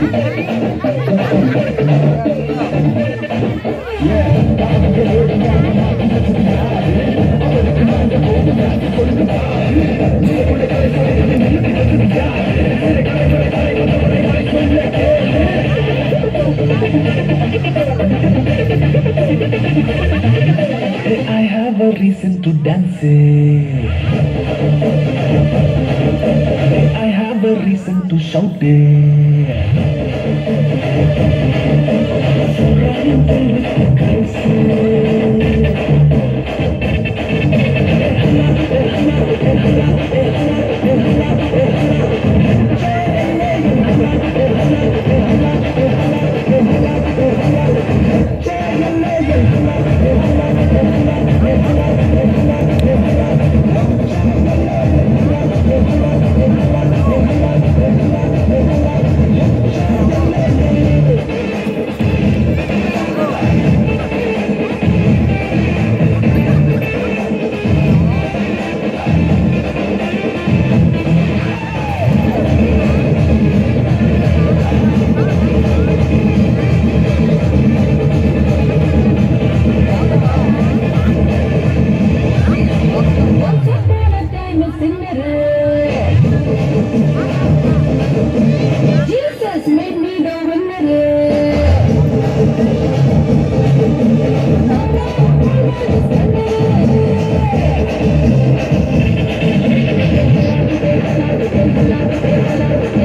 I have a reason to dance. it. I have a reason to shout. Once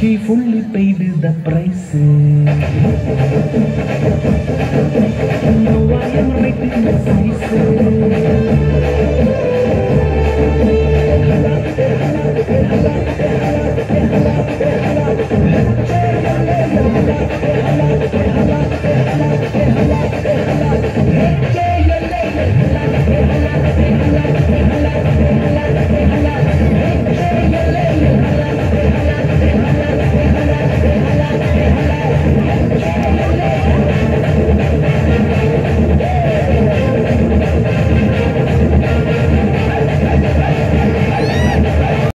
He fully paid the price.